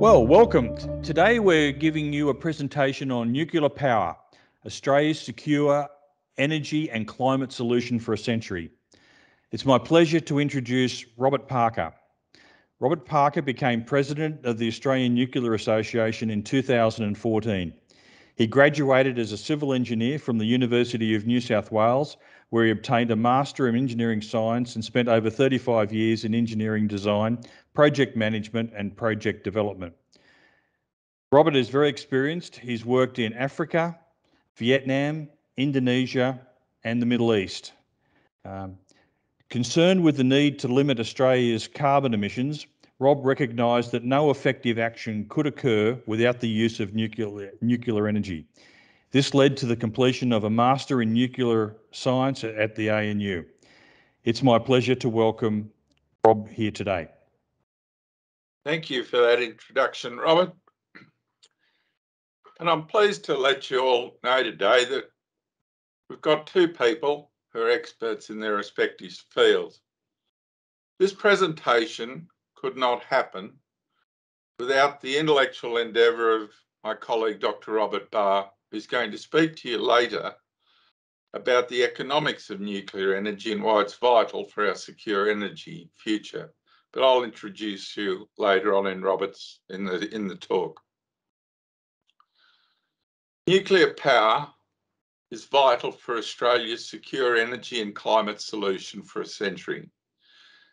Well, welcome. Today we're giving you a presentation on nuclear power, Australia's secure energy and climate solution for a century. It's my pleasure to introduce Robert Parker. Robert Parker became president of the Australian Nuclear Association in 2014. He graduated as a civil engineer from the University of New South Wales, where he obtained a Master in Engineering Science and spent over 35 years in engineering design, project management, and project development. Robert is very experienced. He's worked in Africa, Vietnam, Indonesia, and the Middle East. Um, concerned with the need to limit Australia's carbon emissions, Rob recognised that no effective action could occur without the use of nuclear, nuclear energy. This led to the completion of a Master in Nuclear Science at the ANU. It's my pleasure to welcome Rob here today. Thank you for that introduction, Robert. And I'm pleased to let you all know today that we've got two people who are experts in their respective fields. This presentation could not happen without the intellectual endeavour of my colleague, Dr. Robert Barr, who's going to speak to you later about the economics of nuclear energy and why it's vital for our secure energy future. But I'll introduce you later on in Robert's in the in the talk. Nuclear power is vital for Australia's secure energy and climate solution for a century.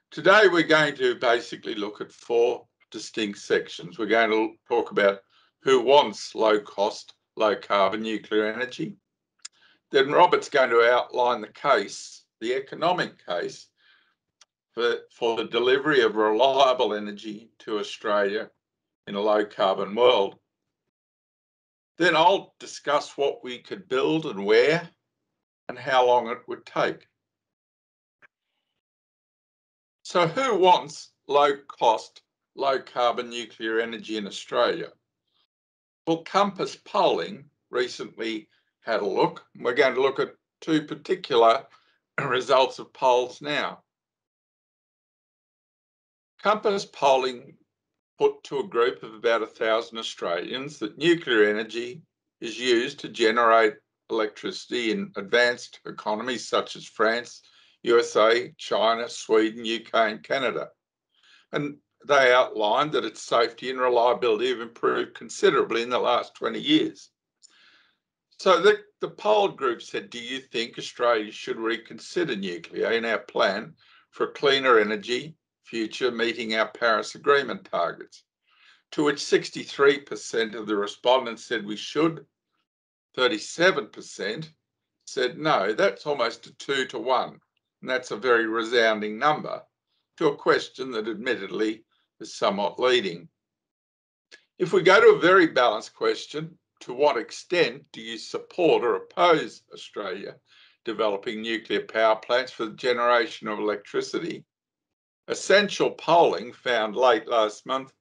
Today, we're going to basically look at four distinct sections. We're going to talk about who wants low cost, low carbon nuclear energy. Then Robert's going to outline the case, the economic case for, for the delivery of reliable energy to Australia in a low carbon world. Then I'll discuss what we could build and where and how long it would take. So who wants low cost, low carbon nuclear energy in Australia? Well, Compass Polling recently had a look. We're going to look at two particular results of polls now. Compass Polling put to a group of about a thousand Australians that nuclear energy is used to generate electricity in advanced economies such as France, USA, China, Sweden, UK, and Canada. And they outlined that its safety and reliability have improved considerably in the last 20 years. So the, the poll group said, Do you think Australia should reconsider nuclear in our plan for a cleaner energy future meeting our Paris Agreement targets? To which 63% of the respondents said we should, 37% said no. That's almost a two to one. And that's a very resounding number to a question that admittedly is somewhat leading. If we go to a very balanced question, to what extent do you support or oppose Australia developing nuclear power plants for the generation of electricity? Essential polling found late last month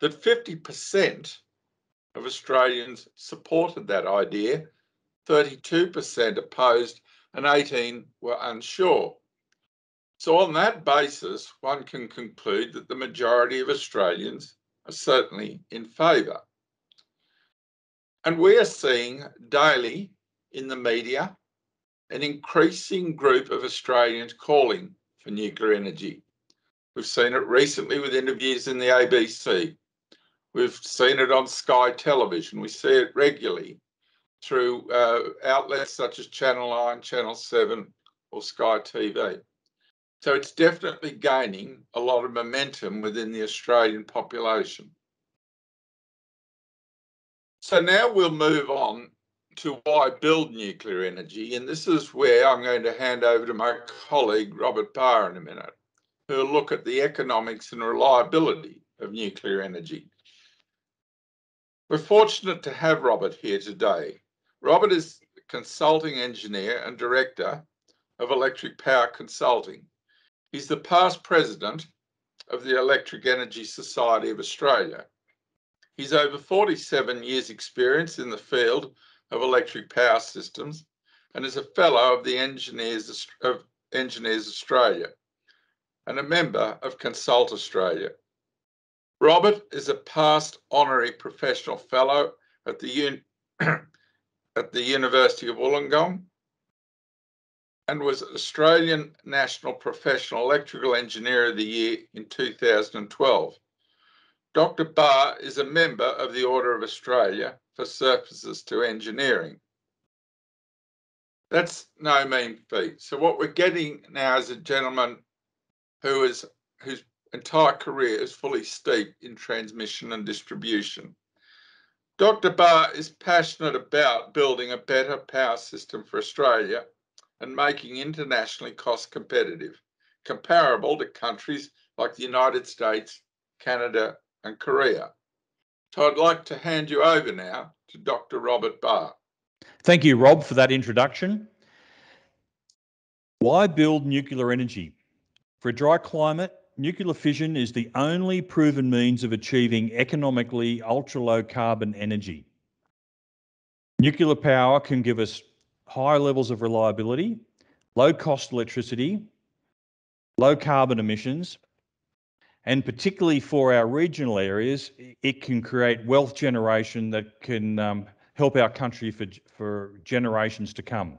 that 50% of Australians supported that idea, 32% opposed, and 18 were unsure. So, on that basis, one can conclude that the majority of Australians are certainly in favour. And we are seeing daily in the media an increasing group of Australians calling for nuclear energy. We've seen it recently with interviews in the ABC. We've seen it on Sky Television. We see it regularly through uh, outlets such as Channel 9, Channel 7, or Sky TV. So it's definitely gaining a lot of momentum within the Australian population. So now we'll move on to why build nuclear energy. And this is where I'm going to hand over to my colleague, Robert Barr, in a minute, who will look at the economics and reliability of nuclear energy. We're fortunate to have Robert here today. Robert is consulting engineer and director of Electric Power Consulting. He's the past president of the Electric Energy Society of Australia. He's over 47 years experience in the field of electric power systems and is a fellow of the Engineers of Engineers Australia and a member of Consult Australia. Robert is a past honorary professional fellow at the, at the University of Wollongong and was Australian National Professional Electrical Engineer of the Year in 2012. Dr. Barr is a member of the Order of Australia for services to engineering. That's no mean feat. So what we're getting now is a gentleman who is whose entire career is fully steeped in transmission and distribution. Dr. Barr is passionate about building a better power system for Australia and making internationally cost competitive, comparable to countries like the United States, Canada, and Korea. So I'd like to hand you over now to Dr. Robert Barr. Thank you, Rob, for that introduction. Why build nuclear energy? For a dry climate, nuclear fission is the only proven means of achieving economically ultra low carbon energy. Nuclear power can give us high levels of reliability, low cost electricity, low carbon emissions, and particularly for our regional areas, it can create wealth generation that can um, help our country for, for generations to come.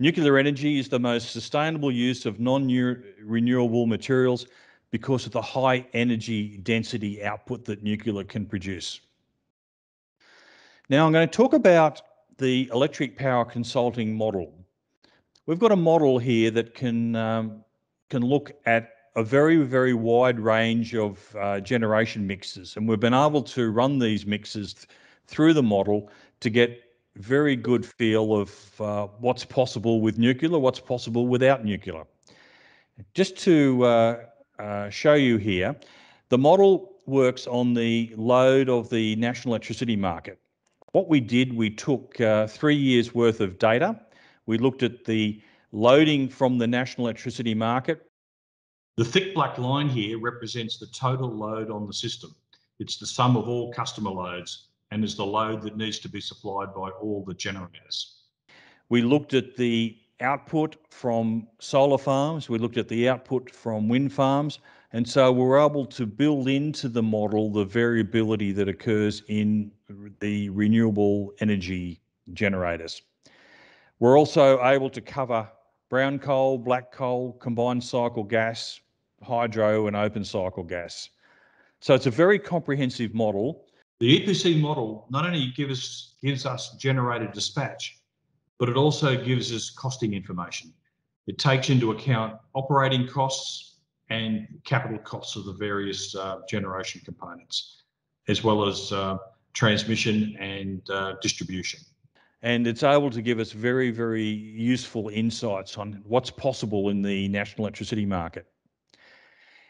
Nuclear energy is the most sustainable use of non-renewable materials because of the high energy density output that nuclear can produce. Now I'm going to talk about the electric power consulting model. We've got a model here that can, um, can look at a very, very wide range of uh, generation mixes. And we've been able to run these mixes th through the model to get very good feel of uh, what's possible with nuclear, what's possible without nuclear. Just to uh, uh, show you here, the model works on the load of the national electricity market. What we did, we took uh, three years worth of data. We looked at the loading from the national electricity market. The thick black line here represents the total load on the system. It's the sum of all customer loads and is the load that needs to be supplied by all the generators. We looked at the output from solar farms, we looked at the output from wind farms, and so we're able to build into the model the variability that occurs in the renewable energy generators. We're also able to cover brown coal, black coal, combined cycle gas, hydro and open cycle gas. So it's a very comprehensive model the EPC model not only gives, gives us generator dispatch, but it also gives us costing information. It takes into account operating costs and capital costs of the various uh, generation components, as well as uh, transmission and uh, distribution. And it's able to give us very, very useful insights on what's possible in the national electricity market.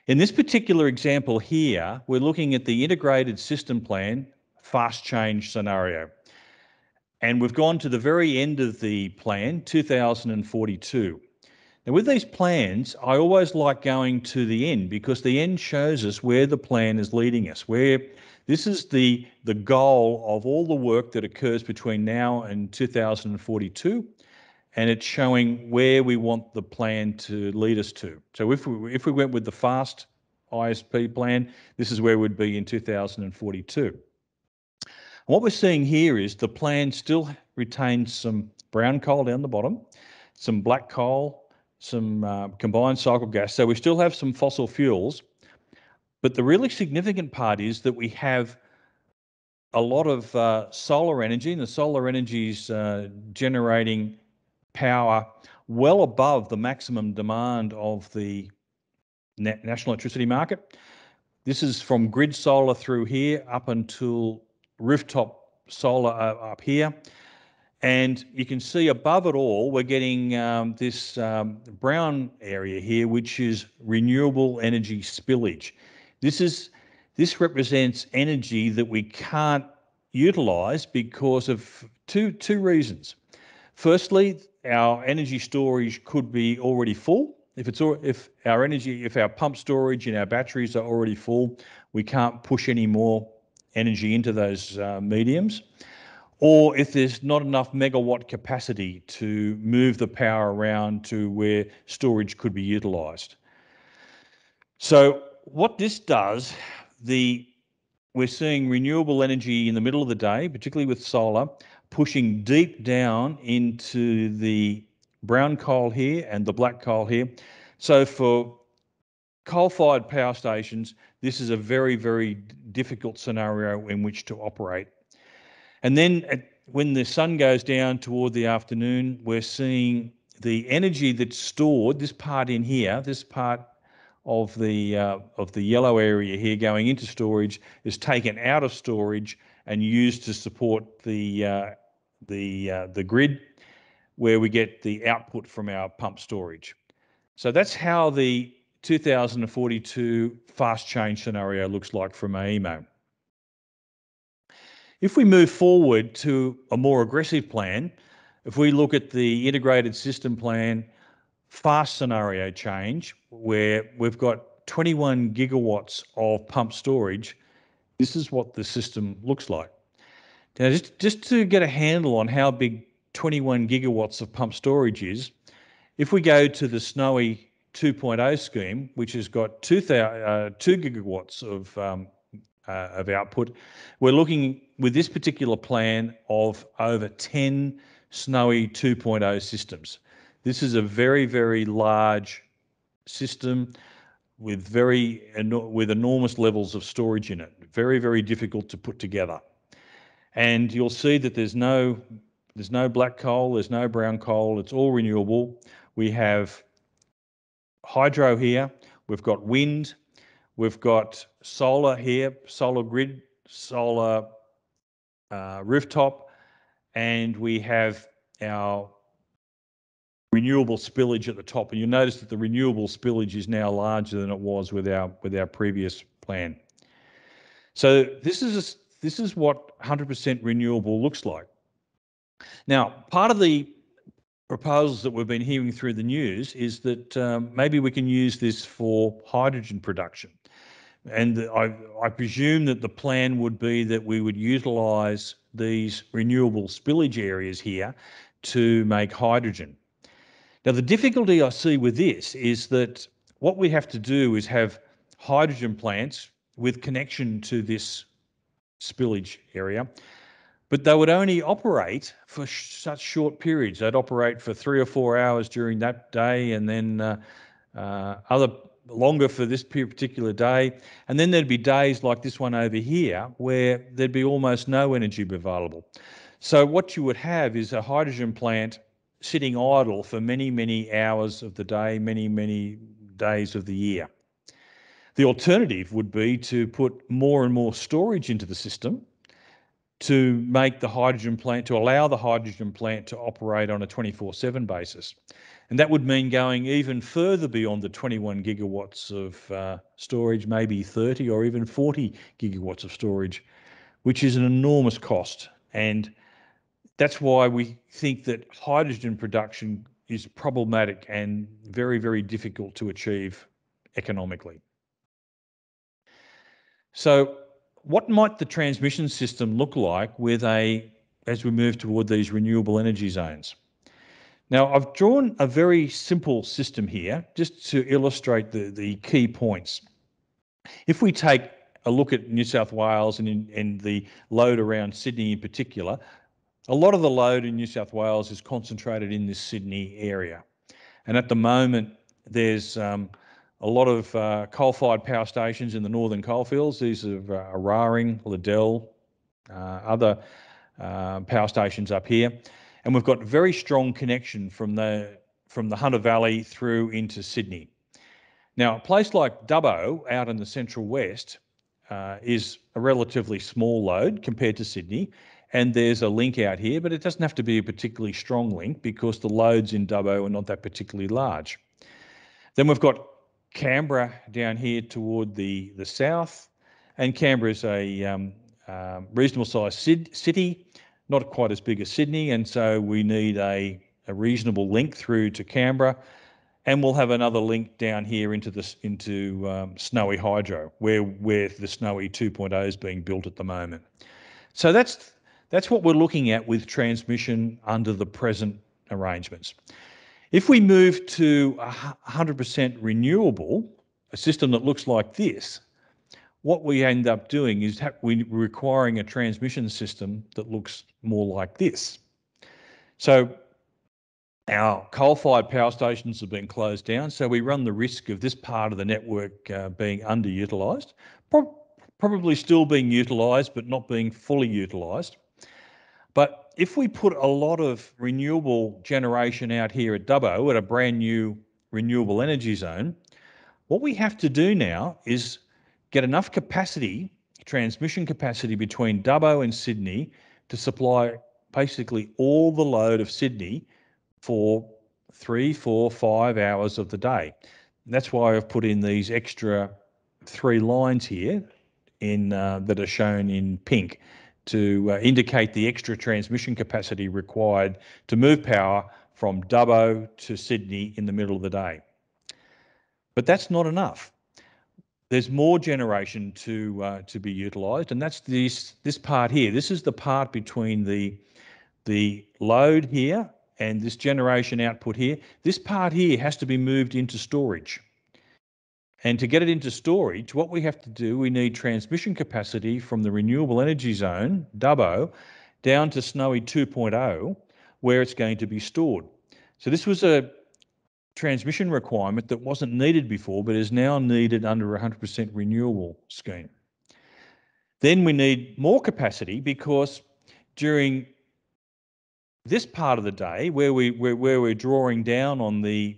In this particular example here, we're looking at the integrated system plan fast change scenario. And we've gone to the very end of the plan, 2042. Now, with these plans, I always like going to the end because the end shows us where the plan is leading us, where this is the, the goal of all the work that occurs between now and 2042 and it's showing where we want the plan to lead us to. So if we, if we went with the fast ISP plan, this is where we'd be in 2042. what we're seeing here is the plan still retains some brown coal down the bottom, some black coal, some uh, combined cycle gas. So we still have some fossil fuels, but the really significant part is that we have a lot of uh, solar energy, and the solar energy is uh, generating power well above the maximum demand of the national electricity market. This is from grid solar through here up until rooftop solar up here. And you can see above it all, we're getting um, this um, brown area here, which is renewable energy spillage. This is this represents energy that we can't utilize because of two two reasons. Firstly, our energy storage could be already full. If it's if our energy, if our pump storage and our batteries are already full, we can't push any more energy into those uh, mediums. Or if there's not enough megawatt capacity to move the power around to where storage could be utilised. So what this does, the we're seeing renewable energy in the middle of the day, particularly with solar, pushing deep down into the brown coal here and the black coal here. So for coal-fired power stations, this is a very, very difficult scenario in which to operate. And then at, when the sun goes down toward the afternoon, we're seeing the energy that's stored, this part in here, this part of the uh, of the yellow area here going into storage is taken out of storage and used to support the uh, the uh, the grid where we get the output from our pump storage. So that's how the 2042 fast change scenario looks like from AEMO. If we move forward to a more aggressive plan, if we look at the integrated system plan fast scenario change where we've got 21 gigawatts of pump storage, this is what the system looks like. Now, just, just to get a handle on how big 21 gigawatts of pump storage is, if we go to the Snowy 2.0 scheme, which has got 2, uh, 2 gigawatts of, um, uh, of output, we're looking with this particular plan of over 10 Snowy 2.0 systems. This is a very, very large system with very with enormous levels of storage in it. Very, very difficult to put together. And you'll see that there's no there's no black coal, there's no brown coal, it's all renewable. We have hydro here, we've got wind, we've got solar here, solar grid, solar uh, rooftop, and we have our renewable spillage at the top. And you'll notice that the renewable spillage is now larger than it was with our with our previous plan. So this is this is what 100% renewable looks like. Now, part of the proposals that we've been hearing through the news is that um, maybe we can use this for hydrogen production. And I, I, presume that the plan would be that we would utilise these renewable spillage areas here to make hydrogen. Now, the difficulty I see with this is that what we have to do is have hydrogen plants with connection to this spillage area, but they would only operate for sh- such short periods. They'd operate for three or four hours during that day, and then uh, uh, other longer for this particular day. And then there'd be days like this one over here where there'd be almost no energy available. So what you would have is a hydrogen plant sitting idle for many, many hours of the day, many, many days of the year. The alternative would be to put more and more storage into the system to make the hydrogen plant, to allow the hydrogen plant to operate on a 24 7 basis. And that would mean going even further beyond the 21 gigawatts of uh, storage, maybe 30 or even 40 gigawatts of storage, which is an enormous cost. And that's why we think that hydrogen production is problematic and very, very difficult to achieve economically. So what might the transmission system look like with a as we move toward these renewable energy zones? Now, I've drawn a very simple system here just to illustrate the, the key points. If we take a look at New South Wales and, in, and the load around Sydney in particular, a lot of the load in New South Wales is concentrated in this Sydney area. And at the moment, there's um, a lot of uh, coal-fired power stations in the northern coalfields. These are uh, Eraring, Liddell, uh, other uh, power stations up here. And we've got very strong connection from the, from the Hunter Valley through into Sydney. Now, a place like Dubbo out in the central west uh, is a relatively small load compared to Sydney, and there's a link out here, but it doesn't have to be a particularly strong link because the loads in Dubbo are not that particularly large. Then we've got Canberra down here toward the, the south, and Canberra is a um, um, reasonable sized city, not quite as big as Sydney, and so we need a, a reasonable link through to Canberra. And we'll have another link down here into this into um, Snowy Hydro, where where the Snowy 2.0 is being built at the moment. So that's that's what we're looking at with transmission under the present arrangements. If we move to 100% renewable a system that looks like this, what we end up doing is we requiring a transmission system that looks more like this. So our coal-fired power stations have been closed down, so we run the risk of this part of the network uh, being underutilised, Pro probably still being utilised, but not being fully utilised. But if we put a lot of renewable generation out here at Dubbo at a brand new renewable energy zone, what we have to do now is get enough capacity, transmission capacity between Dubbo and Sydney to supply basically all the load of Sydney for three, four, five hours of the day. That's why I've put in these extra three lines here in uh, that are shown in pink to uh, indicate the extra transmission capacity required to move power from Dubbo to Sydney in the middle of the day. But that's not enough there's more generation to uh, to be utilised, and that's this this part here. This is the part between the the load here and this generation output here. This part here has to be moved into storage. And to get it into storage, what we have to do, we need transmission capacity from the renewable energy zone, Dubbo, down to Snowy 2.0, where it's going to be stored. So this was a transmission requirement that wasn't needed before but is now needed under a 100% renewable scheme. Then we need more capacity because during this part of the day where, we, where, where we're drawing down on the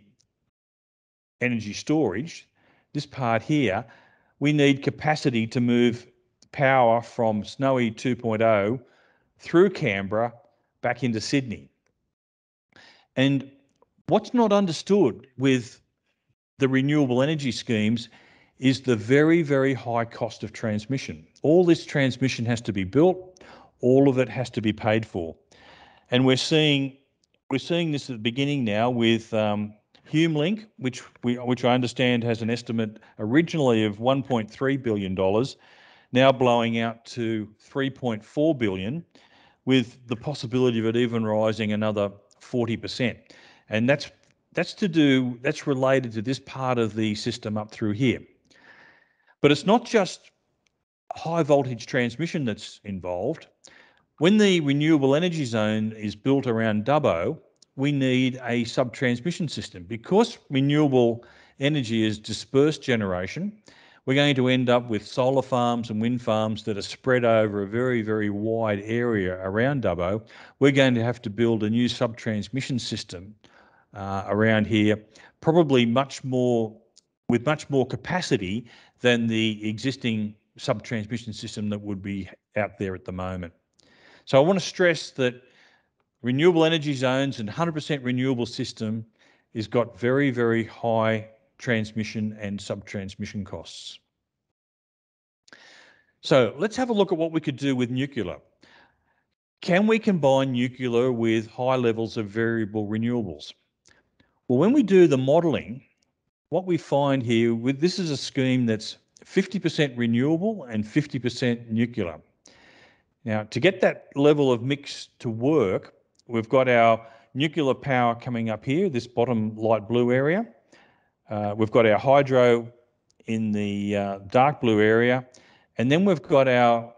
energy storage, this part here, we need capacity to move power from Snowy 2.0 through Canberra back into Sydney. And What's not understood with the renewable energy schemes is the very, very high cost of transmission. All this transmission has to be built, all of it has to be paid for. And we're seeing we're seeing this at the beginning now with um, HumeLink, which we which I understand has an estimate originally of 1.3 billion dollars, now blowing out to 3.4 billion, with the possibility of it even rising another 40 percent and that's that's to do that's related to this part of the system up through here. But it's not just high voltage transmission that's involved. When the renewable energy zone is built around Dubbo, we need a sub-transmission system. Because renewable energy is dispersed generation, we're going to end up with solar farms and wind farms that are spread over a very, very wide area around Dubbo. We're going to have to build a new sub-transmission system uh, around here, probably much more with much more capacity than the existing sub-transmission system that would be out there at the moment. So I want to stress that renewable energy zones and 100% renewable system is got very, very high transmission and sub-transmission costs. So let's have a look at what we could do with nuclear. Can we combine nuclear with high levels of variable renewables? Well, when we do the modelling, what we find here with this is a scheme that's 50% renewable and 50% nuclear. Now, to get that level of mix to work, we've got our nuclear power coming up here, this bottom light blue area. Uh, we've got our hydro in the uh, dark blue area. And then we've got our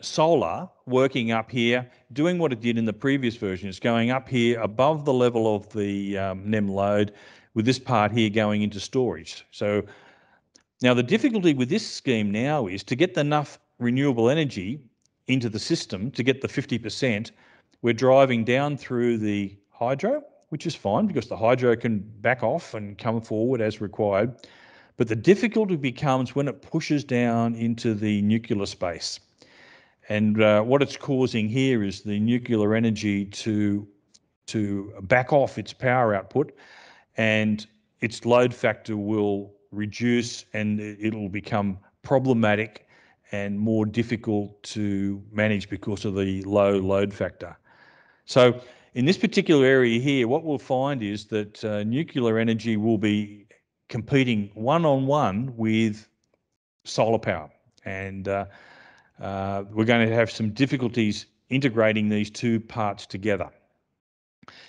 solar working up here, doing what it did in the previous version. It's going up here above the level of the um, NEM load with this part here going into storage. So now the difficulty with this scheme now is to get enough renewable energy into the system to get the 50%, we're driving down through the hydro, which is fine because the hydro can back off and come forward as required. But the difficulty becomes when it pushes down into the nuclear space. And uh, what it's causing here is the nuclear energy to to back off its power output, and its load factor will reduce, and it'll become problematic and more difficult to manage because of the low load factor. So in this particular area here, what we'll find is that uh, nuclear energy will be competing one-on-one with solar power. And uh, we're going to have some difficulties integrating these two parts together.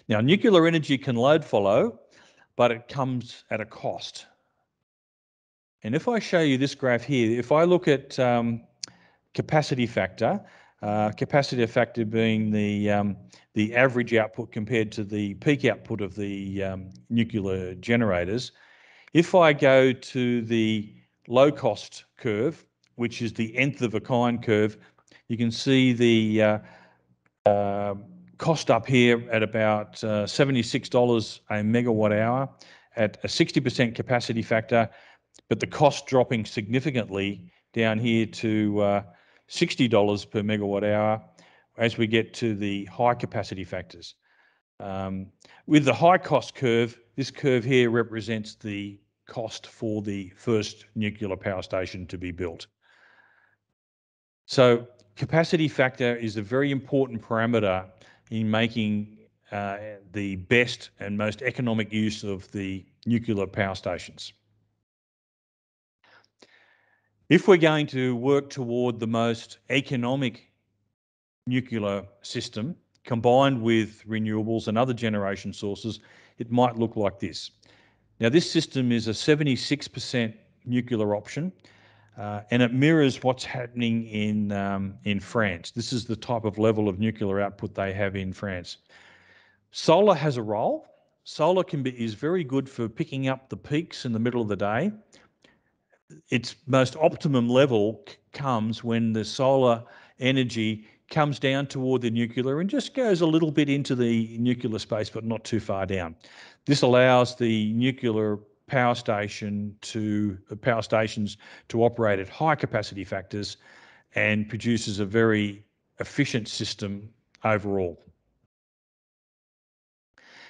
Now, nuclear energy can load follow, but it comes at a cost. And if I show you this graph here, if I look at um, capacity factor, uh, capacity factor being the um, the average output compared to the peak output of the um, nuclear generators. If I go to the low cost curve, which is the nth of a kind curve, you can see the uh, uh, cost up here at about uh, $76 a megawatt hour at a 60% capacity factor, but the cost dropping significantly down here to uh, $60 per megawatt hour as we get to the high capacity factors. Um, with the high cost curve, this curve here represents the cost for the first nuclear power station to be built. So capacity factor is a very important parameter in making uh, the best and most economic use of the nuclear power stations. If we're going to work toward the most economic nuclear system combined with renewables and other generation sources, it might look like this. Now, this system is a 76% nuclear option, uh, and it mirrors what's happening in, um, in France. This is the type of level of nuclear output they have in France. Solar has a role. Solar can be, is very good for picking up the peaks in the middle of the day its most optimum level comes when the solar energy comes down toward the nuclear and just goes a little bit into the nuclear space, but not too far down. This allows the nuclear power station to uh, power stations to operate at high capacity factors and produces a very efficient system overall.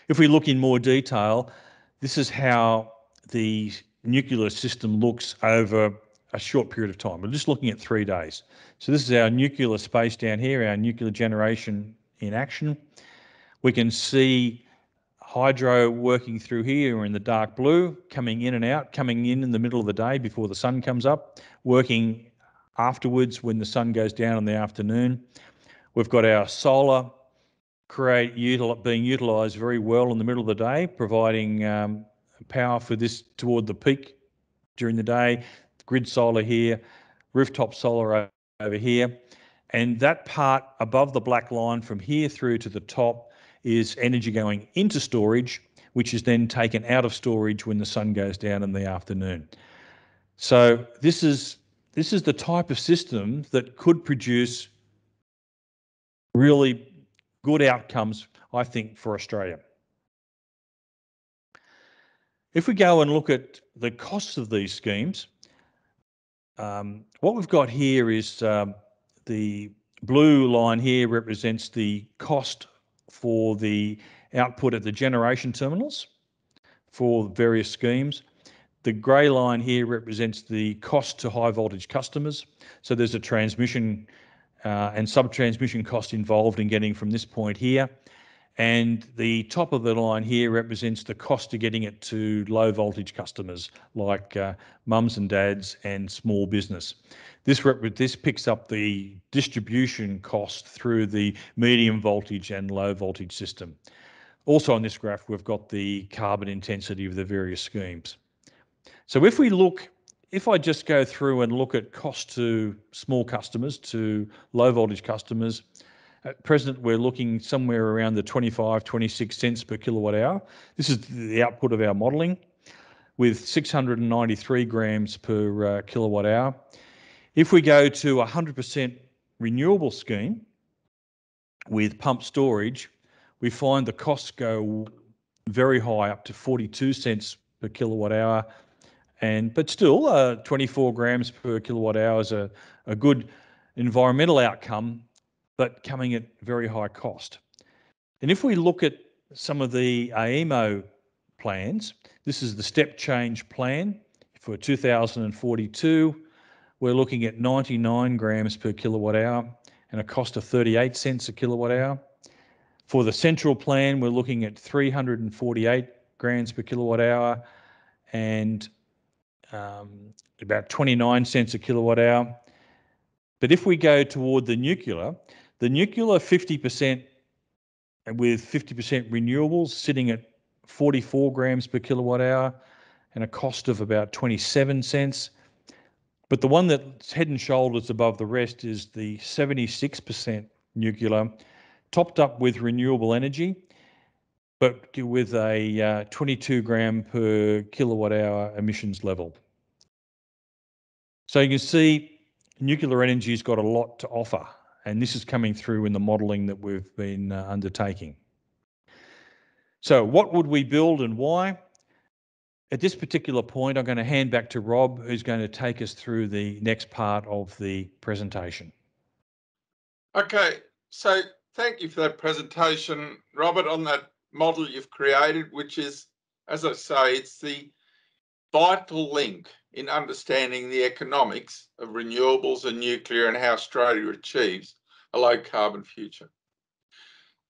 If we look in more detail, this is how the nuclear system looks over a short period of time. We're just looking at three days. So this is our nuclear space down here, our nuclear generation in action. We can see hydro working through here in the dark blue, coming in and out, coming in in the middle of the day before the sun comes up, working afterwards when the sun goes down in the afternoon. We've got our solar create util, being utilised very well in the middle of the day, providing um, power for this toward the peak during the day, grid solar here, rooftop solar over here. And that part above the black line from here through to the top is energy going into storage, which is then taken out of storage when the sun goes down in the afternoon. So this is this is the type of system that could produce really good outcomes, I think, for Australia. If we go and look at the costs of these schemes, um, what we've got here is um, the blue line here represents the cost for the output at the generation terminals for various schemes. The grey line here represents the cost to high voltage customers. So there's a transmission uh, and sub-transmission cost involved in getting from this point here and the top of the line here represents the cost of getting it to low voltage customers like uh, mums and dads and small business. This, this picks up the distribution cost through the medium voltage and low voltage system. Also on this graph, we've got the carbon intensity of the various schemes. So if we look, if I just go through and look at cost to small customers, to low voltage customers, at present, we're looking somewhere around the 25, 26 cents per kilowatt hour. This is the output of our modelling with 693 grams per uh, kilowatt hour. If we go to a 100% renewable scheme with pump storage, we find the costs go very high, up to 42 cents per kilowatt hour. And but still, uh, 24 grams per kilowatt hour is a, a good environmental outcome but coming at very high cost. And if we look at some of the AEMO plans, this is the step change plan for 2042. We're looking at 99 grams per kilowatt hour and a cost of 38 cents a kilowatt hour. For the central plan, we're looking at 348 grams per kilowatt hour and um, about 29 cents a kilowatt hour. But if we go toward the nuclear, the nuclear 50% with 50% renewables sitting at 44 grams per kilowatt hour and a cost of about 27 cents. But the one that's head and shoulders above the rest is the 76% nuclear, topped up with renewable energy, but with a uh, 22 gram per kilowatt hour emissions level. So you can see nuclear energy has got a lot to offer, and this is coming through in the modelling that we've been uh, undertaking. So what would we build and why? At this particular point, I'm going to hand back to Rob, who's going to take us through the next part of the presentation. Okay, so thank you for that presentation, Robert, on that model you've created, which is, as I say, it's the vital link in understanding the economics of renewables and nuclear and how Australia achieves a low carbon future.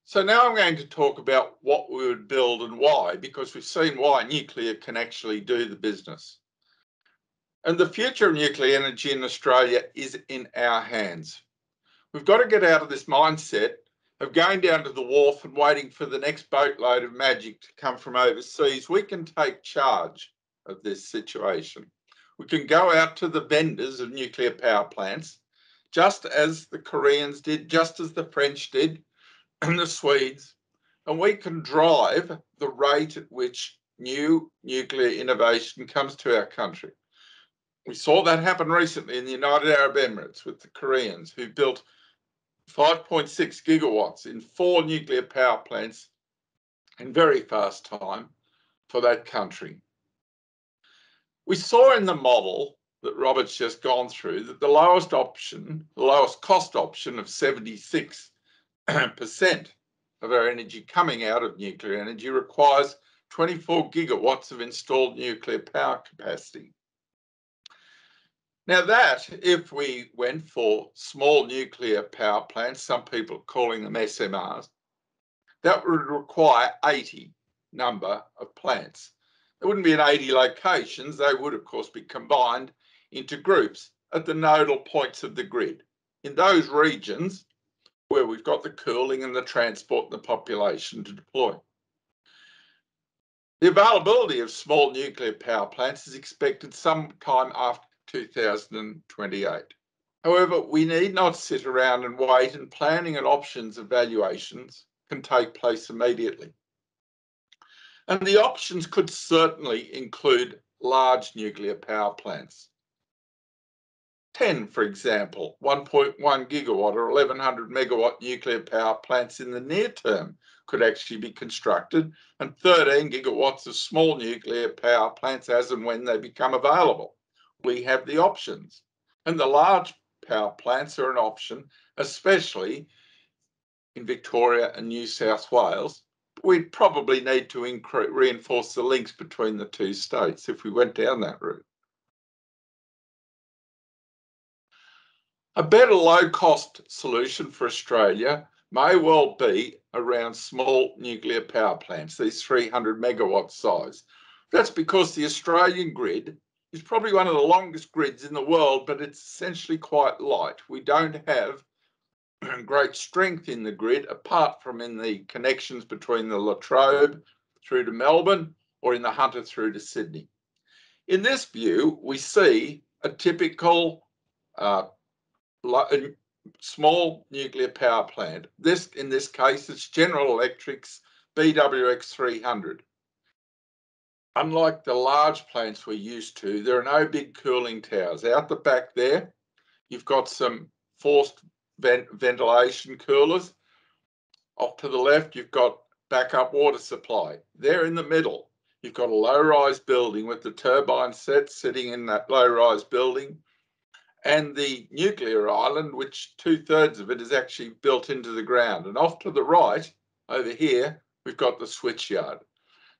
So now I'm going to talk about what we would build and why, because we've seen why nuclear can actually do the business. And the future of nuclear energy in Australia is in our hands. We've got to get out of this mindset of going down to the wharf and waiting for the next boatload of magic to come from overseas. We can take charge of this situation. We can go out to the vendors of nuclear power plants, just as the Koreans did, just as the French did, and the Swedes, and we can drive the rate at which new nuclear innovation comes to our country. We saw that happen recently in the United Arab Emirates with the Koreans who built 5.6 gigawatts in four nuclear power plants in very fast time for that country. We saw in the model that Robert's just gone through that the lowest option, the lowest cost option of 76 percent of our energy coming out of nuclear energy requires 24 gigawatts of installed nuclear power capacity. Now that, if we went for small nuclear power plants, some people calling them SMRs, that would require 80 number of plants. There wouldn't be in 80 locations. They would, of course, be combined into groups at the nodal points of the grid. In those regions, where we've got the cooling and the transport and the population to deploy. The availability of small nuclear power plants is expected sometime after 2028. However, we need not sit around and wait and planning and options evaluations can take place immediately. And the options could certainly include large nuclear power plants. 10, for example, 1.1 gigawatt or 1100 megawatt nuclear power plants in the near term could actually be constructed, and 13 gigawatts of small nuclear power plants as and when they become available. We have the options. And the large power plants are an option, especially in Victoria and New South Wales. We'd probably need to reinforce the links between the two states if we went down that route. A better low cost solution for Australia may well be around small nuclear power plants, these 300 megawatt size. That's because the Australian grid is probably one of the longest grids in the world, but it's essentially quite light. We don't have great strength in the grid apart from in the connections between the Latrobe through to Melbourne or in the Hunter through to Sydney. In this view, we see a typical uh, small nuclear power plant. This, in this case, it's General Electric's BWRX 300. Unlike the large plants we're used to, there are no big cooling towers. Out the back there, you've got some forced vent ventilation coolers. Off to the left, you've got backup water supply. There in the middle, you've got a low-rise building with the turbine set sitting in that low-rise building and the nuclear island, which two thirds of it is actually built into the ground. And off to the right, over here, we've got the switchyard.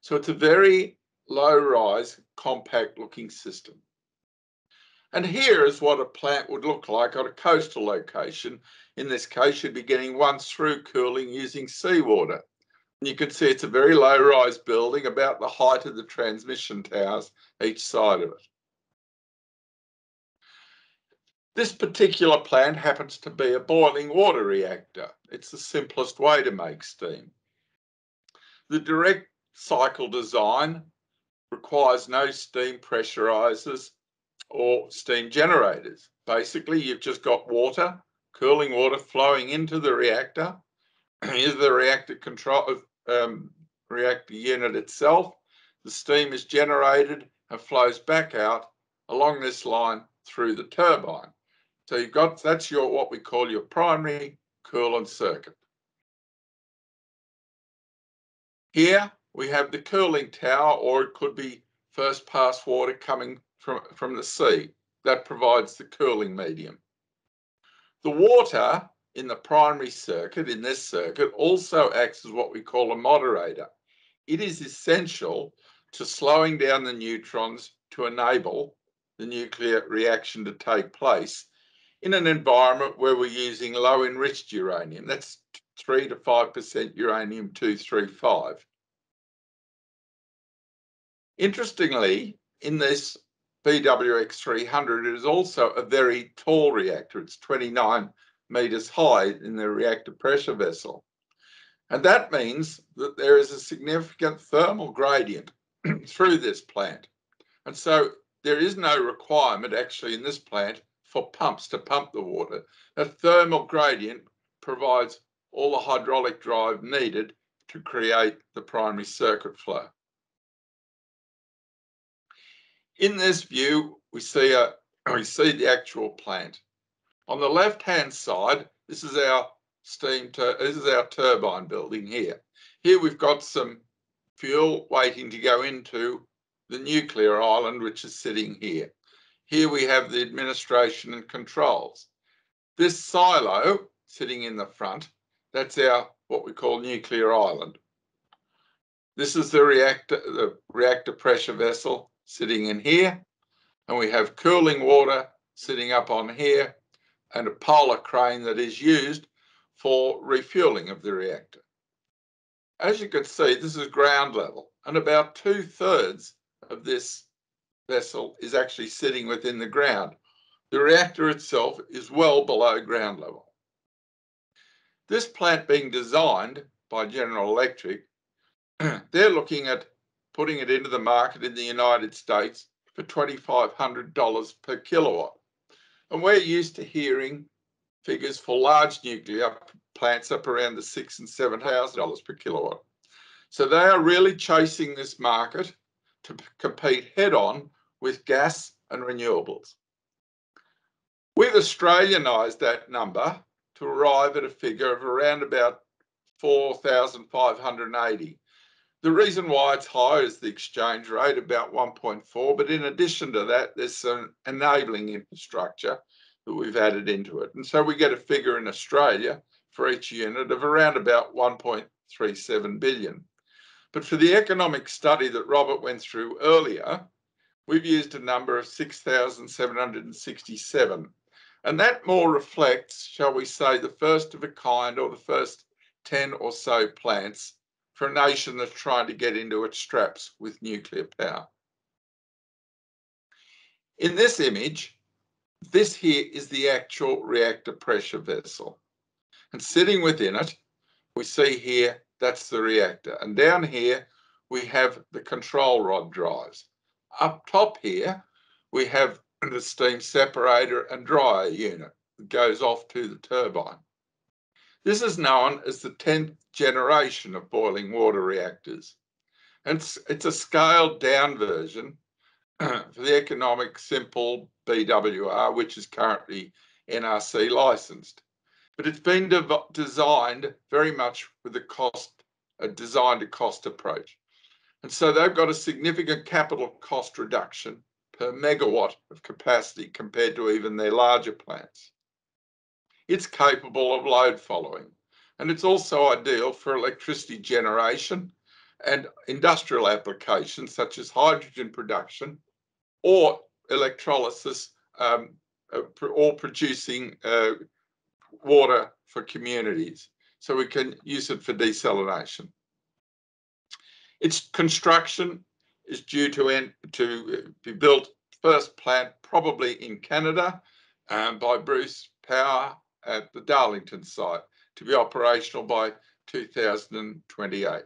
So it's a very low rise, compact looking system. And here is what a plant would look like on a coastal location. In this case, you'd be getting once through cooling using seawater. And you can see it's a very low rise building, about the height of the transmission towers each side of it. This particular plant happens to be a boiling water reactor. It's the simplest way to make steam. The direct cycle design requires no steam pressurizers or steam generators. Basically, you've just got water, cooling water flowing into the reactor. Here's the reactor control um, reactor unit itself. The steam is generated and flows back out along this line through the turbine. So you've got that's your what we call your primary coolant circuit. Here we have the cooling tower, or it could be first pass water coming from, from the sea. That provides the cooling medium. The water in the primary circuit, in this circuit, also acts as what we call a moderator. It is essential to slowing down the neutrons to enable the nuclear reaction to take place in an environment where we're using low enriched uranium. That's 3 to 5% uranium 235. Interestingly, in this BWRX300, it is also a very tall reactor. It's 29 meters high in the reactor pressure vessel. And that means that there is a significant thermal gradient through this plant. And so there is no requirement actually in this plant for pumps to pump the water. A thermal gradient provides all the hydraulic drive needed to create the primary circuit flow. In this view, we see a we see the actual plant. On the left-hand side, this is our steam this is our turbine building here. Here we've got some fuel waiting to go into the nuclear island, which is sitting here. Here we have the administration and controls. This silo sitting in the front, that's our what we call nuclear island. This is the reactor, the reactor pressure vessel sitting in here, and we have cooling water sitting up on here, and a polar crane that is used for refueling of the reactor. As you can see, this is ground level, and about two thirds of this vessel is actually sitting within the ground. The reactor itself is well below ground level. This plant being designed by General Electric, they're looking at putting it into the market in the United States for $2,500 per kilowatt. And we're used to hearing figures for large nuclear plants up around the six and seven thousand dollars per kilowatt. So they are really chasing this market to compete head on with gas and renewables. We've Australianised that number to arrive at a figure of around about 4,580. The reason why it's high is the exchange rate, about 1.4. But in addition to that, there's some enabling infrastructure that we've added into it. And so we get a figure in Australia for each unit of around about 1.37 billion. But for the economic study that Robert went through earlier, we've used a number of 6,767. And that more reflects, shall we say, the first of a kind or the first 10 or so plants for a nation that's trying to get into its straps with nuclear power. In this image, this here is the actual reactor pressure vessel. And sitting within it, we see here, that's the reactor. And down here, we have the control rod drives. Up top here, we have the steam separator and dryer unit that goes off to the turbine. This is known as the 10th generation of boiling water reactors. And it's, it's a scaled down version for the economic simple BWR, which is currently NRC licensed. But it's been de designed very much with a cost, a design to cost approach. And so they've got a significant capital cost reduction per megawatt of capacity compared to even their larger plants. It's capable of load following. And it's also ideal for electricity generation and industrial applications such as hydrogen production or electrolysis um, uh, or producing uh, water for communities. So we can use it for desalination. Its construction is due to, end, to be built first plant probably in Canada um, by Bruce Power at the Darlington site to be operational by 2028.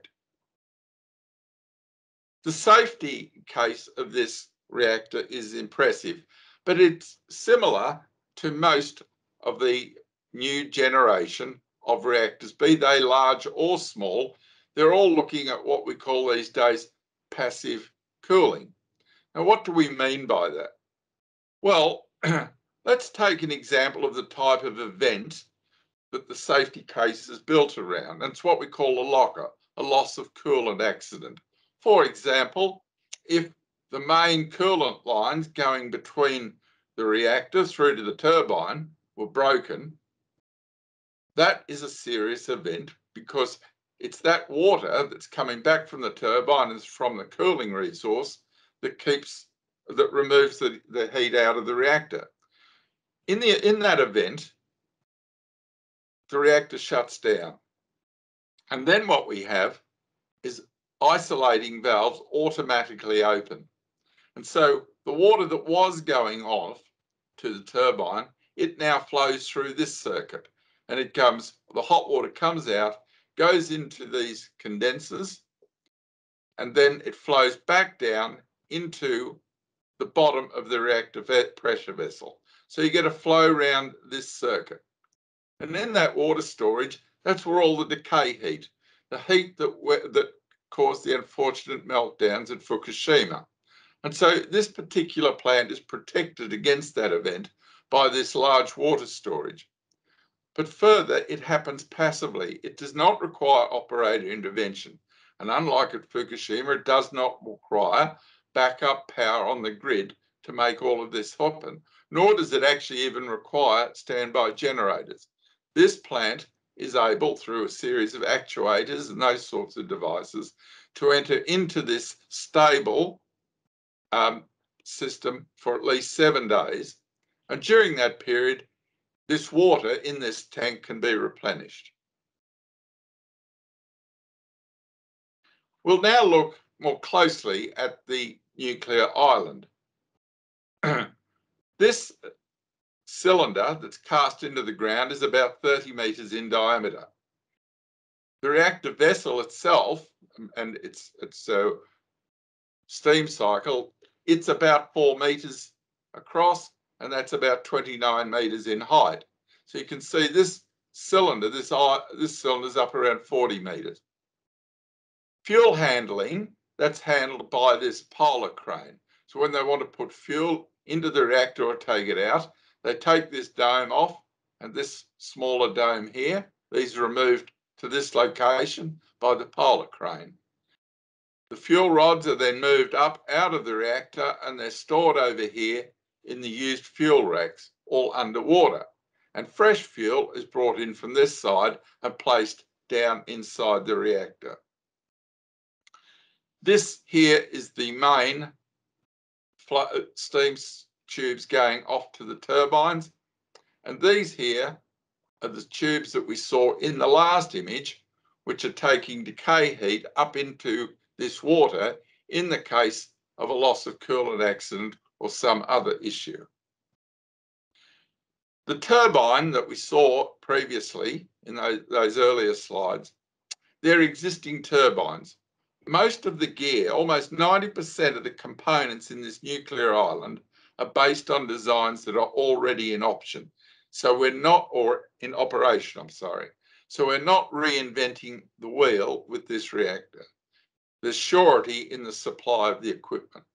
The safety case of this reactor is impressive, but it's similar to most of the new generation of reactors, be they large or small. They're all looking at what we call these days passive cooling. Now, what do we mean by that? Well, let's take an example of the type of event that the safety case is built around. And it's what we call a LOCA, a loss of coolant accident. For example, if the main coolant lines going between the reactor through to the turbine were broken, that is a serious event because it's that water that's coming back from the turbine and from the cooling resource that keeps that removes the, the heat out of the reactor. In the in that event, the reactor shuts down. And then what we have is isolating valves automatically open. And so the water that was going off to the turbine, it now flows through this circuit and it comes, the hot water comes out, goes into these condensers, and then it flows back down into the bottom of the reactor pressure vessel. So you get a flow around this circuit. And in that water storage, that's where all the decay heat, the heat that, that caused the unfortunate meltdowns at Fukushima. And so this particular plant is protected against that event by this large water storage. But further, it happens passively. It does not require operator intervention. And unlike at Fukushima, it does not require backup power on the grid to make all of this happen, nor does it actually even require standby generators. This plant is able, through a series of actuators and those sorts of devices, to enter into this stable um, system for at least seven days. And during that period, this water in this tank can be replenished. We'll now look more closely at the nuclear island. this cylinder that's cast into the ground is about 30 metres in diameter. The reactor vessel itself and its, its uh, steam cycle, it's about four metres across and that's about 29 metres in height. So you can see this cylinder, this, this cylinder is up around 40 metres. Fuel handling, that's handled by this polar crane. So when they want to put fuel into the reactor or take it out, they take this dome off and this smaller dome here, these are removed to this location by the polar crane. The fuel rods are then moved up out of the reactor and they're stored over here in the used fuel racks, all underwater. And fresh fuel is brought in from this side and placed down inside the reactor. This here is the main steam tubes going off to the turbines. And these here are the tubes that we saw in the last image, which are taking decay heat up into this water in the case of a loss of coolant accident or some other issue. The turbine that we saw previously in those, those earlier slides, they're existing turbines. Most of the gear, almost 90% of the components in this nuclear island are based on designs that are already in option. So we're not, or in operation, I'm sorry. So we're not reinventing the wheel with this reactor. There's surety in the supply of the equipment.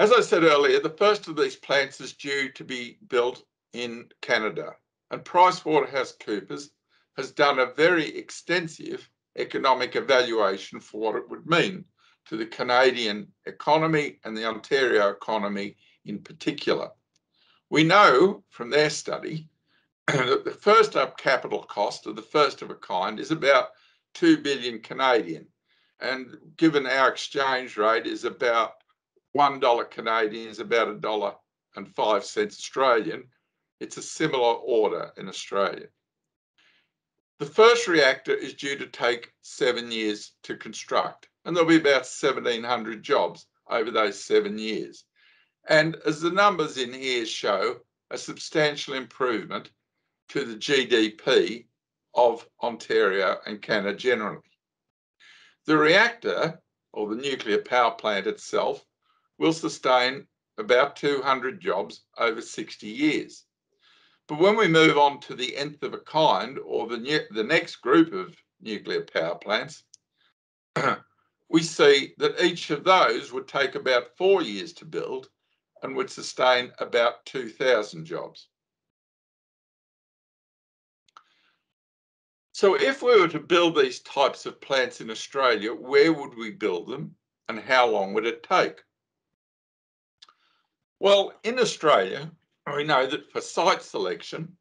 As I said earlier, the first of these plants is due to be built in Canada, and PricewaterhouseCoopers has done a very extensive economic evaluation for what it would mean to the Canadian economy and the Ontario economy in particular. We know from their study that the first up capital cost of the first of a kind is about 2 billion Canadian. And given our exchange rate is about $1 Canadian is about a dollar and five cents Australian, it's a similar order in Australia. The first reactor is due to take seven years to construct and there'll be about 1,700 jobs over those seven years. And as the numbers in here show, a substantial improvement to the GDP of Ontario and Canada generally. The reactor, or the nuclear power plant itself, will sustain about 200 jobs over 60 years. But when we move on to the nth of a kind, or the, the next group of nuclear power plants, we see that each of those would take about four years to build and would sustain about 2,000 jobs. So if we were to build these types of plants in Australia, where would we build them and how long would it take? Well, in Australia, we know that for site selection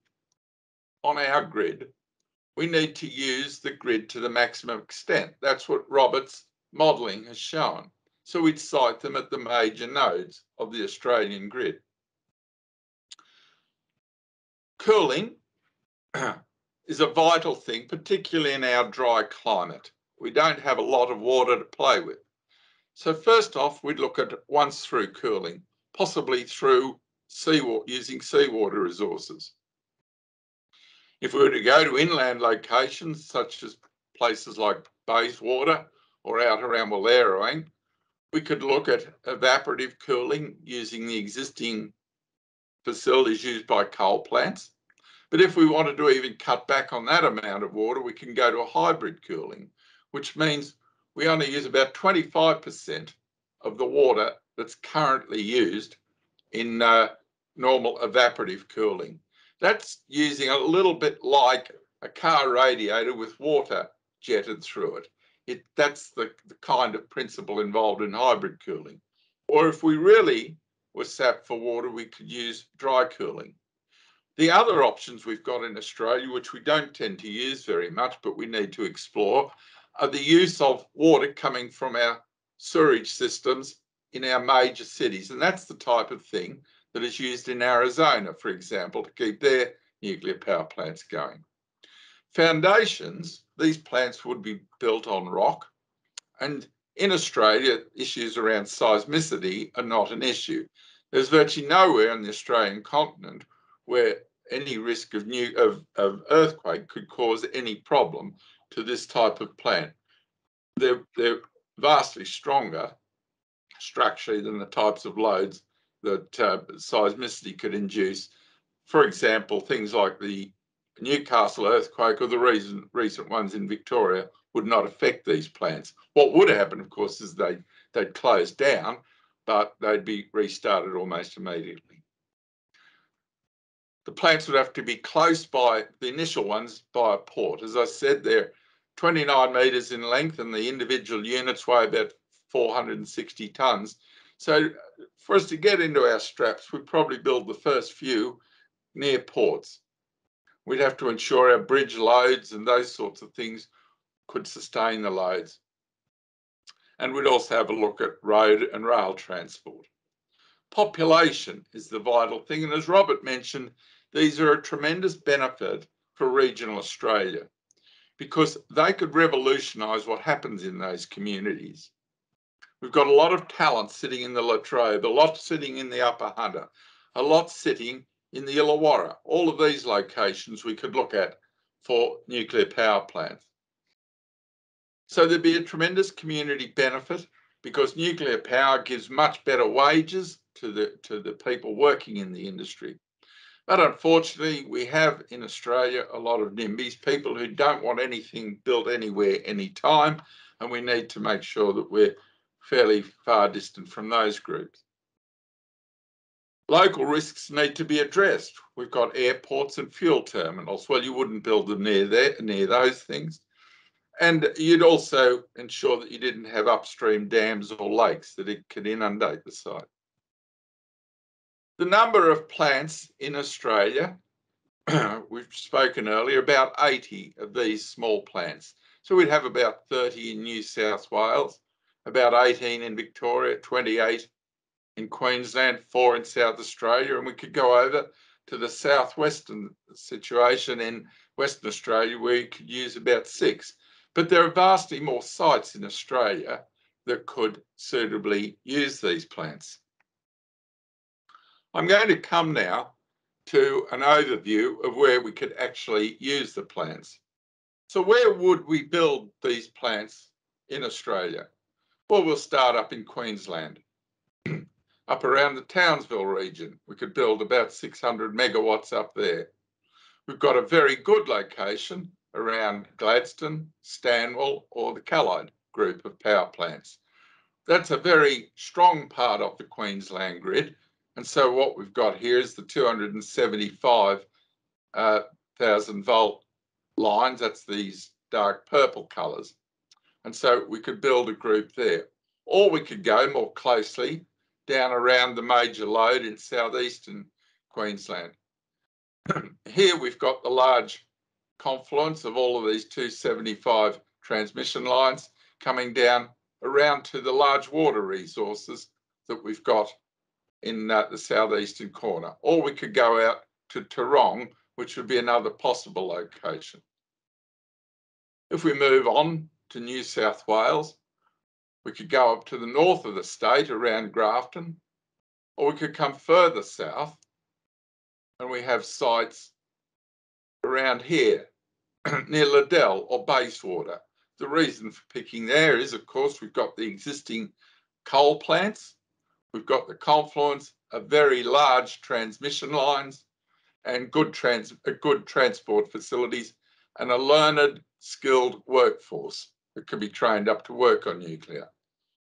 on our grid, we need to use the grid to the maximum extent. That's what Roberts modelling has shown. So we'd site them at the major nodes of the Australian grid. Cooling is a vital thing, particularly in our dry climate. We don't have a lot of water to play with. So first off, we'd look at once through cooling, possibly through seawater, using seawater resources. If we were to go to inland locations, such as places like Bayswater or out around Wallerawang, we could look at evaporative cooling using the existing facilities used by coal plants. But if we wanted to even cut back on that amount of water, we can go to a hybrid cooling, which means we only use about 25% of the water that's currently used in uh, normal evaporative cooling. That's using a little bit like a car radiator with water jetted through it. it that's the, the kind of principle involved in hybrid cooling. Or if we really were sapped for water, we could use dry cooling. The other options we've got in Australia, which we don't tend to use very much, but we need to explore, are the use of water coming from our sewerage systems in our major cities. And that's the type of thing that is used in Arizona, for example, to keep their nuclear power plants going. Foundations, these plants would be built on rock. And in Australia, issues around seismicity are not an issue. There's virtually nowhere on the Australian continent where any risk of new of, of earthquake could cause any problem to this type of plant. They're, they're vastly stronger structurally than the types of loads that uh, seismicity could induce. For example, things like the Newcastle earthquake or the recent, recent ones in Victoria would not affect these plants. What would happen, of course, is they, they'd close down, but they'd be restarted almost immediately. The plants would have to be close by the initial ones by a port. As I said, they're 29 metres in length and the individual units weigh about 460 tonnes. So for us to get into our straps, we'd probably build the first few near ports. We'd have to ensure our bridge loads and those sorts of things could sustain the loads. And we'd also have a look at road and rail transport. Population is the vital thing. And as Robert mentioned, these are a tremendous benefit for regional Australia because they could revolutionise what happens in those communities. We've got a lot of talent sitting in the Latrobe, a lot sitting in the Upper Hunter, a lot sitting in the Illawarra. All of these locations we could look at for nuclear power plants. So there'd be a tremendous community benefit because nuclear power gives much better wages to the, to the people working in the industry. But unfortunately, we have in Australia a lot of NIMBYs, people who don't want anything built anywhere, anytime, and we need to make sure that we're fairly far distant from those groups. Local risks need to be addressed. We've got airports and fuel terminals. Well, you wouldn't build them near there, near those things. And you'd also ensure that you didn't have upstream dams or lakes that it could inundate the site. The number of plants in Australia, we've spoken earlier, about 80 of these small plants. So we'd have about 30 in New South Wales, about 18 in Victoria, 28 in Queensland, four in South Australia, and we could go over to the southwestern situation in Western Australia where you could use about six. But there are vastly more sites in Australia that could suitably use these plants. I'm going to come now to an overview of where we could actually use the plants. So where would we build these plants in Australia? Well, we'll start up in Queensland. up around the Townsville region, we could build about 600 megawatts up there. We've got a very good location around Gladstone, Stanwell, or the Callide group of power plants. That's a very strong part of the Queensland grid. And so what we've got here is the 275,000 uh, volt lines. That's these dark purple colours. And so we could build a group there. Or we could go more closely down around the major load in southeastern Queensland. Here we've got the large confluence of all of these 275 transmission lines coming down around to the large water resources that we've got in uh, the southeastern corner. Or we could go out to Tarong, which would be another possible location. If we move on to New South Wales, we could go up to the north of the state around Grafton, or we could come further south and we have sites around here near Liddell or Bayswater. The reason for picking there is, of course, we've got the existing coal plants, we've got the confluence of very large transmission lines and good, trans uh, good transport facilities and a learned, skilled workforce that can be trained up to work on nuclear.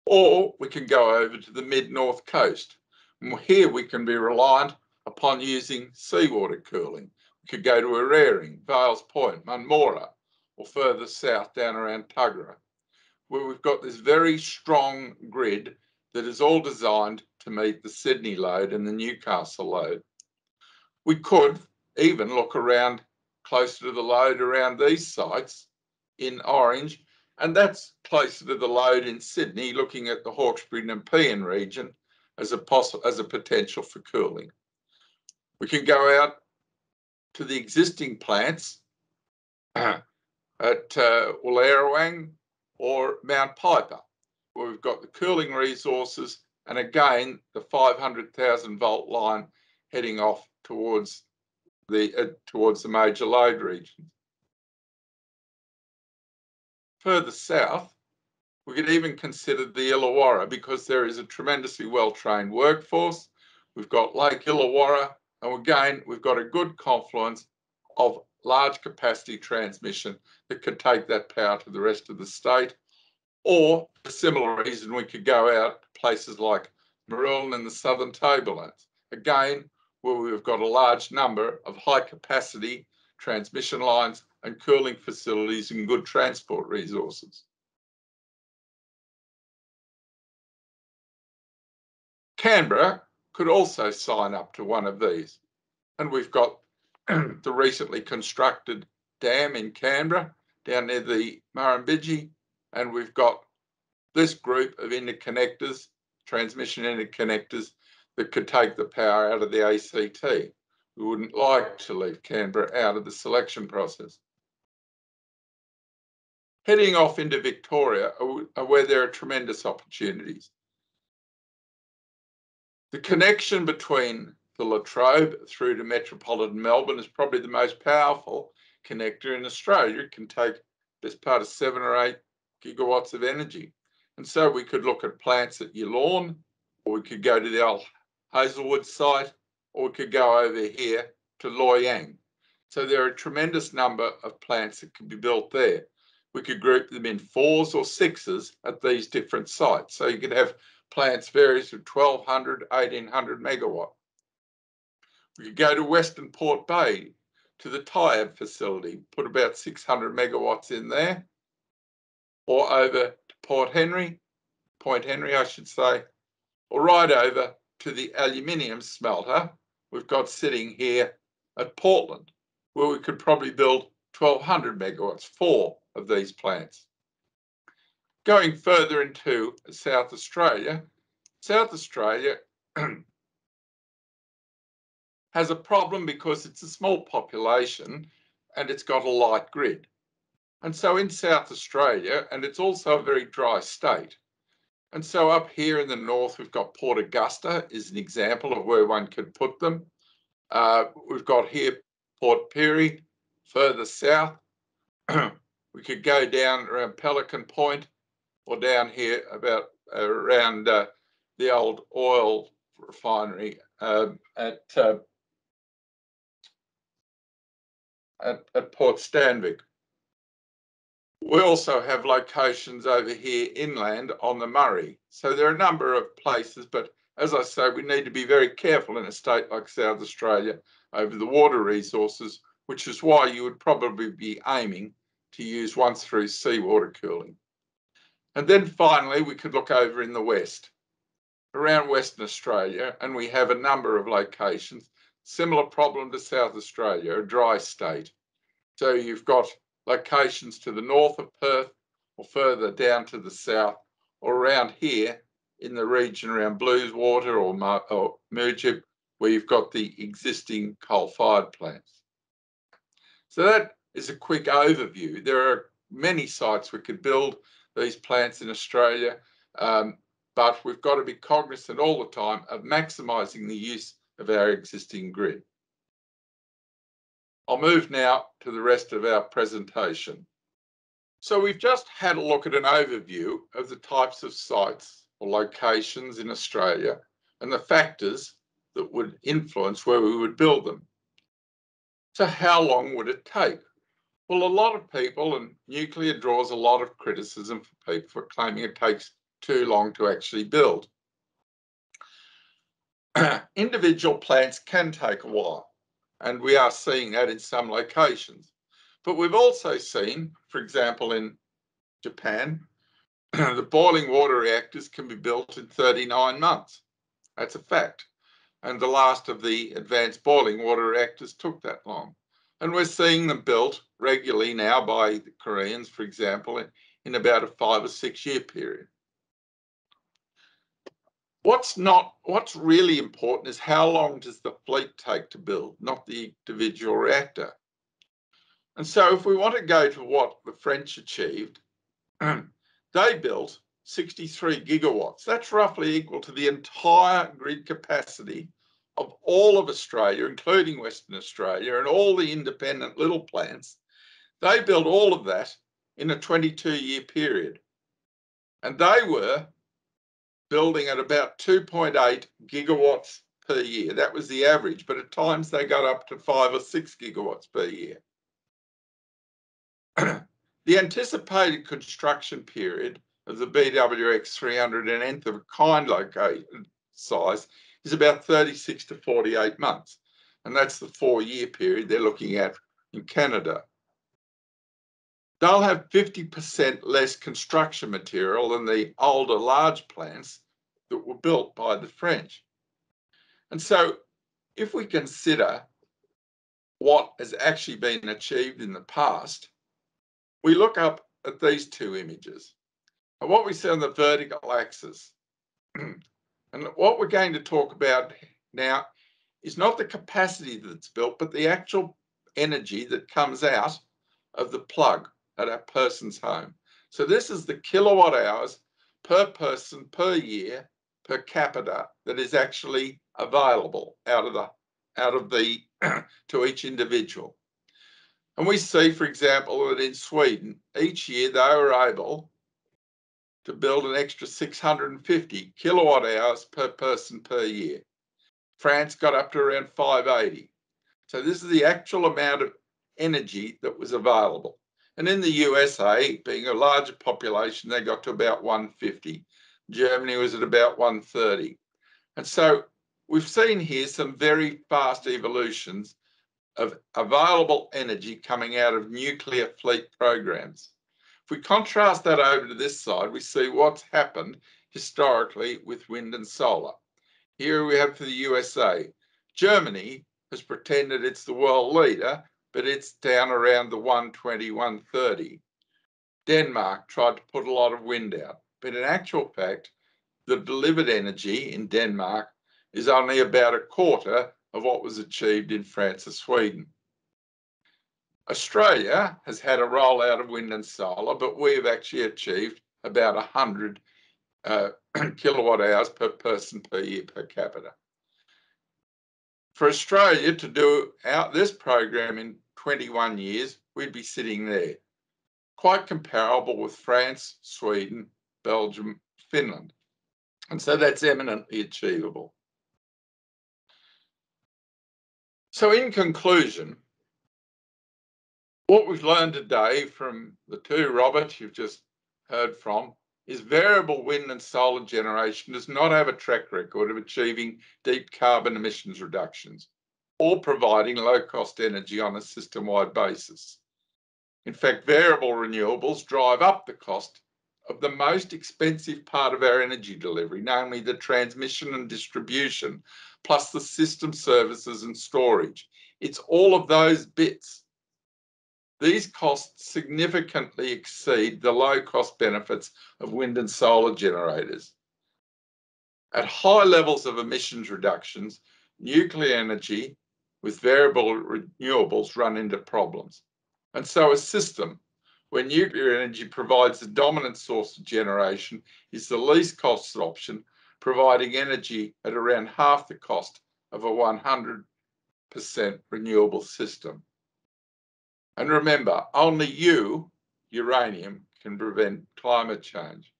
Or we can go over to the mid-north coast. And here we can be reliant upon using seawater cooling. We could go to Eraring, Vales Point, Munmorah, or further south down around Tuggerah, where we've got this very strong grid that is all designed to meet the Sydney load and the Newcastle load. We could even look around closer to the load around these sites in orange, and that's closer to the load in Sydney, looking at the Hawkesbury Nepean region as a possible as a potential for cooling. We can go out to the existing plants at uh, or Mount Piper, where we've got the cooling resources and again the 500,000 volt line heading off towards the uh, towards the major load regions. Further south, we could even consider the Illawarra because there is a tremendously well-trained workforce. We've got Lake Illawarra, and again, we've got a good confluence of large capacity transmission that could take that power to the rest of the state. Or, for similar reason, we could go out to places like Marulan and the Southern Tablelands. Again, where we've got a large number of high capacity transmission lines and cooling facilities and good transport resources. Canberra could also sign up to one of these. And we've got the recently constructed dam in Canberra down near the Murrumbidgee, and we've got this group of interconnectors, transmission interconnectors that could take the power out of the ACT. We wouldn't like to leave Canberra out of the selection process. Heading off into Victoria uh, are uh, where there are tremendous opportunities. The connection between the Latrobe through to metropolitan Melbourne is probably the most powerful connector in Australia. It can take this part of seven or eight gigawatts of energy. And so we could look at plants at Yallourn, or we could go to the old Hazelwood site, or we could go over here to Loy Yang. So there are a tremendous number of plants that can be built there. We could group them in fours or sixes at these different sites. So you could have plants varies from 1200, 1800 megawatt. We could go to Western Port Bay to the Tyabb facility, put about 600 megawatts in there, or over to Port Henry, Point Henry, I should say, or right over to the aluminium smelter we've got sitting here at Portland, where we could probably build 1200 megawatts, four of these plants. Going further into South Australia, South Australia has a problem because it's a small population and it's got a light grid. And so in South Australia, and it's also a very dry state, and so up here in the north, we've got Port Augusta is an example of where one could put them. Uh, we've got here Port Pirie, further south. we could go down around Pelican Point or down here about uh, around uh, the old oil refinery um, at, uh, at, at Port Stanvac. We also have locations over here inland on the Murray. So there are a number of places, but as I say, we need to be very careful in a state like South Australia over the water resources, which is why you would probably be aiming to use once through seawater cooling. And then finally, we could look over in the west, around Western Australia, and we have a number of locations. Similar problem to South Australia, a dry state. So you've got locations to the north of Perth or further down to the south or around here in the region around Bluewaters or, or Muja, where you've got the existing coal-fired plants. So that is a quick overview. There are many sites we could build these plants in Australia, um, but we've got to be cognizant all the time of maximising the use of our existing grid. I'll move now to the rest of our presentation. So we've just had a look at an overview of the types of sites or locations in Australia and the factors that would influence where we would build them. So how long would it take? Well, a lot of people, and nuclear draws a lot of criticism for people for claiming it takes too long to actually build. Individual plants can take a while, and we are seeing that in some locations. But we've also seen, for example, in Japan, the boiling water reactors can be built in 39 months. That's a fact. And the last of the advanced boiling water reactors took that long. And we're seeing them built regularly now by the Koreans, for example, in, about a five or six year period. What's not, what's really important is how long does the fleet take to build, not the individual reactor. And so if we want to go to what the French achieved, they built 63 gigawatts. That's roughly equal to the entire grid capacity of all of Australia, including Western Australia, and all the independent little plants, they built all of that in a 22 year period. And they were building at about 2.8 gigawatts per year. That was the average, but at times they got up to five or six gigawatts per year. the anticipated construction period of the BWRX 300 and nth of a kind size is about 36 to 48 months. And that's the four year period they're looking at in Canada. They'll have 50% less construction material than the older large plants that were built by the French. And so if we consider what has actually been achieved in the past, we look up at these two images. And what we see on the vertical axis And what we're going to talk about now is not the capacity that's built, but the actual energy that comes out of the plug at a person's home. So this is the kilowatt hours per person per year per capita that is actually available out of the out of the to each individual. And we see, for example, that in Sweden, each year they were able to build an extra 650 kilowatt hours per person per year. France got up to around 580. So this is the actual amount of energy that was available. And in the USA, being a larger population, they got to about 150. Germany was at about 130. And so we've seen here some very fast evolutions of available energy coming out of nuclear fleet programs. If we contrast that over to this side, we see what's happened historically with wind and solar. Here we have for the USA. Germany has pretended it's the world leader, but it's down around the 120, 130. Denmark tried to put a lot of wind out, but in actual fact, the delivered energy in Denmark is only about a quarter of what was achieved in France or Sweden. Australia has had a rollout of wind and solar, but we've actually achieved about 100 uh, kilowatt hours per person per year per capita. For Australia to do out this program in 21 years, we'd be sitting there. Quite comparable with France, Sweden, Belgium, Finland. And so that's eminently achievable. So in conclusion, what we've learned today from the two Roberts you've just heard from is variable wind and solar generation does not have a track record of achieving deep carbon emissions reductions or providing low cost energy on a system wide basis. In fact, variable renewables drive up the cost of the most expensive part of our energy delivery, namely the transmission and distribution, plus the system services and storage. It's all of those bits. These costs significantly exceed the low cost benefits of wind and solar generators. At high levels of emissions reductions, nuclear energy with variable renewables run into problems. And so a system where nuclear energy provides the dominant source of generation is the least cost option, providing energy at around half the cost of a 100% renewable system. And remember, only you, uranium, can prevent climate change.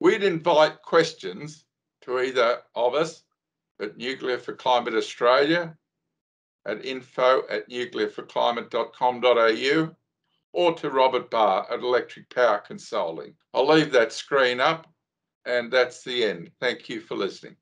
We'd invite questions to either of us at Nuclear for Climate Australia, at info at nuclearforclimate.com.au, or to Robert Barr at Electric Power Consulting. I'll leave that screen up and that's the end. Thank you for listening.